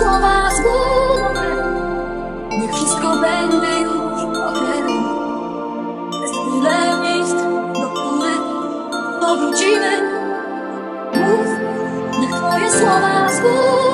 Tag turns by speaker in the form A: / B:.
A: słowa z góry Niech wszystko będzie już okresu Jest tyle miejsc, do których powrócimy. Mów, niech twoje słowa z góry